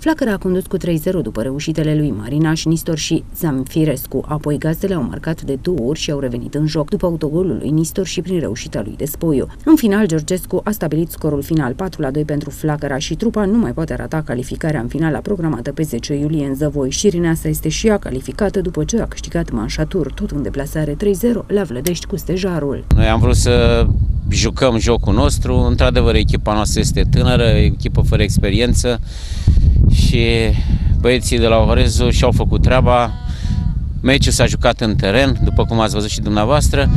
Flacăra a condus cu 3-0 după reușitele lui Marinaș, Nistor și Zamfirescu. Apoi gazdele au marcat de două ori și au revenit în joc după autogolul lui Nistor și prin reușita lui Despoiu. În final, Georgescu a stabilit scorul final 4-2 pentru Flacăra și trupa nu mai poate rata calificarea în finala programată pe 10 iulie în Zăvoi. Șirineasa este și ea calificată după ce a câștigat manșatur, tot în deplasare 3-0 la Vlădești cu Stejarul. Noi am vrut să jucăm jocul nostru. Într-adevăr, echipa noastră este tânără, echipă fără experiență și băieții de la Orezu și-au făcut treaba. Meciul s-a jucat în teren, după cum ați văzut și dumneavoastră.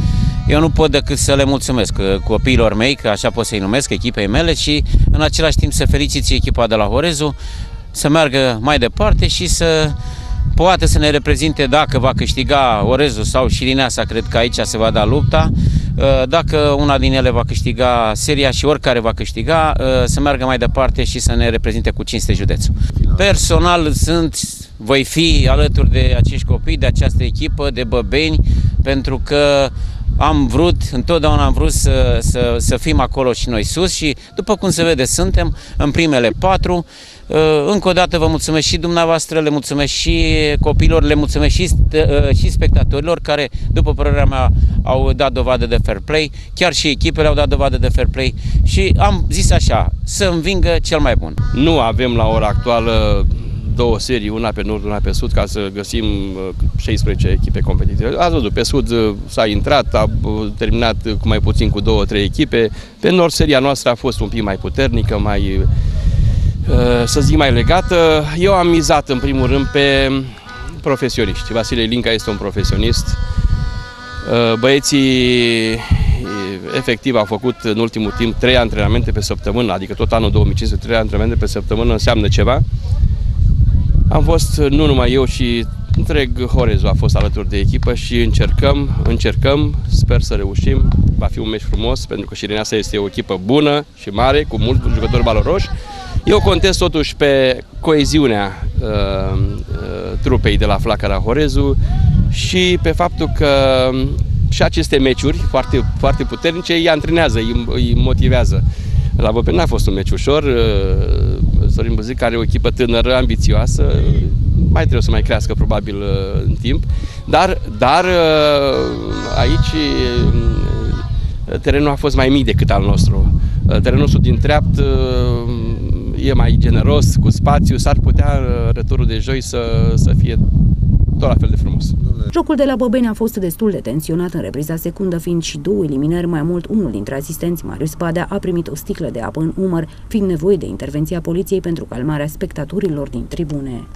Eu nu pot decât să le mulțumesc copiilor mei, că așa pot să-i numesc, echipei mele și în același timp să feliciți echipa de la Horezu să meargă mai departe și să poate să ne reprezinte dacă va câștiga Orezu sau Șirineasa, cred că aici se va da lupta, uh, dacă una din ele va câștiga seria și oricare va câștiga, uh, să meargă mai departe și să ne reprezinte cu cinste județul. Personal sunt, voi fi alături de acești copii, de această echipă, de băbeni, pentru că am vrut, întotdeauna am vrut să, să, să fim acolo și noi sus și după cum se vede suntem în primele patru. Uh, încă o dată vă mulțumesc și dumneavoastră, le mulțumesc și copilor, le mulțumesc și, uh, și spectatorilor care, după părerea mea, au dat dovadă de fair play, chiar și echipele au dat dovadă de fair play și am zis așa, să învingă cel mai bun. Nu avem la ora actuală două serii, una pe nord, una pe sud, ca să găsim 16 uh, echipe competitive. Ați văzut, pe sud uh, s-a intrat, a uh, terminat cu mai puțin cu două, trei echipe. Pe nord seria noastră a fost un pic mai puternică, mai, să zic, mai legată. Eu am mizat în primul rând pe profesioniști. Vasile Linca este un profesionist. Băieții efectiv au făcut în ultimul timp trei antrenamente pe săptămână, adică tot anul 2015 trei antrenamente pe săptămână înseamnă ceva. Am fost nu numai eu și întreg Horezu a fost alături de echipă și încercăm, încercăm, sper să reușim. Va fi un meci frumos pentru că Șirineasa este o echipă bună și mare, cu mulți jucători valoroși. Eu contez totuși pe coeziunea uh, uh, trupei de la Flacăra Horezu și pe faptul că și aceste meciuri foarte, foarte puternice îi antrenează, îi, îi motivează. La Văpen n-a fost un meci ușor, uh, Sorin Buzic are o echipă tânără, ambițioasă, mai trebuie să mai crească probabil uh, în timp, dar, dar uh, aici terenul a fost mai mic decât al nostru. Terenul nostru din treapt e mai generos, cu spațiu, s-ar putea returul de joi să, să fie tot la fel de frumos. Jocul de la Bobeni a fost destul de tensionat în repriza secundă, fiind și două eliminări mai mult. Unul dintre asistenți, Marius Badea, a primit o sticlă de apă în umăr, fiind nevoie de intervenția poliției pentru calmarea spectatorilor din tribune.